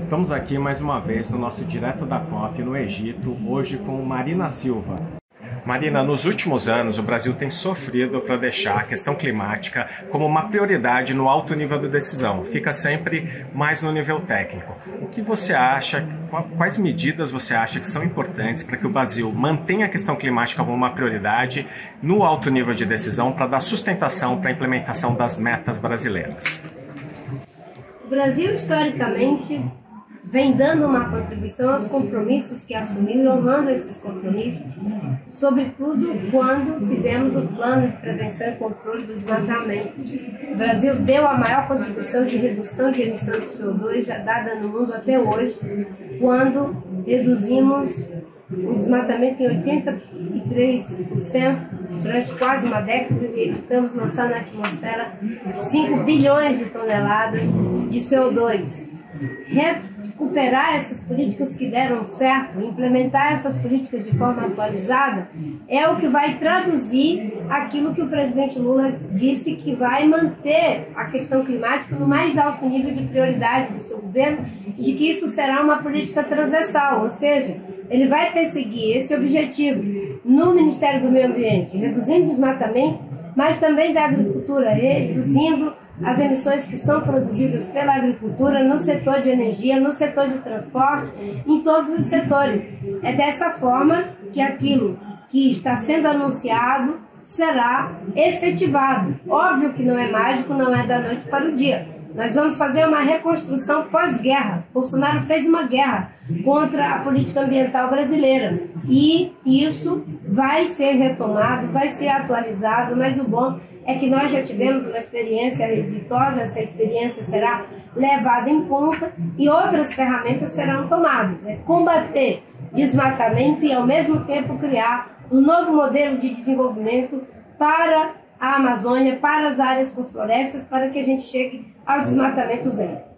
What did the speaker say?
Estamos aqui mais uma vez no nosso Direto da COP no Egito, hoje com Marina Silva. Marina, nos últimos anos o Brasil tem sofrido para deixar a questão climática como uma prioridade no alto nível de decisão, fica sempre mais no nível técnico. O que você acha, quais medidas você acha que são importantes para que o Brasil mantenha a questão climática como uma prioridade no alto nível de decisão para dar sustentação para a implementação das metas brasileiras? O Brasil, historicamente, vem dando uma contribuição aos compromissos que assumiu, honrando esses compromissos, sobretudo quando fizemos o plano de prevenção e controle do desmatamento. O Brasil deu a maior contribuição de redução de emissão de CO2 já dada no mundo até hoje, quando reduzimos o desmatamento em 83% durante quase uma década e evitamos lançar na atmosfera 5 bilhões de toneladas de CO2 recuperar essas políticas que deram certo, implementar essas políticas de forma atualizada, é o que vai traduzir aquilo que o presidente Lula disse que vai manter a questão climática no mais alto nível de prioridade do seu governo de que isso será uma política transversal, ou seja, ele vai perseguir esse objetivo no Ministério do Meio Ambiente, reduzindo o desmatamento, mas também da agricultura, reduzindo as emissões que são produzidas pela agricultura no setor de energia, no setor de transporte, em todos os setores. É dessa forma que aquilo que está sendo anunciado será efetivado. Óbvio que não é mágico, não é da noite para o dia. Nós vamos fazer uma reconstrução pós-guerra. Bolsonaro fez uma guerra contra a política ambiental brasileira. E isso vai ser retomado, vai ser atualizado, mas o bom é que nós já tivemos uma experiência exitosa, essa experiência será levada em conta e outras ferramentas serão tomadas. É combater desmatamento e, ao mesmo tempo, criar um novo modelo de desenvolvimento para a Amazônia, para as áreas com florestas, para que a gente chegue ao desmatamento zero.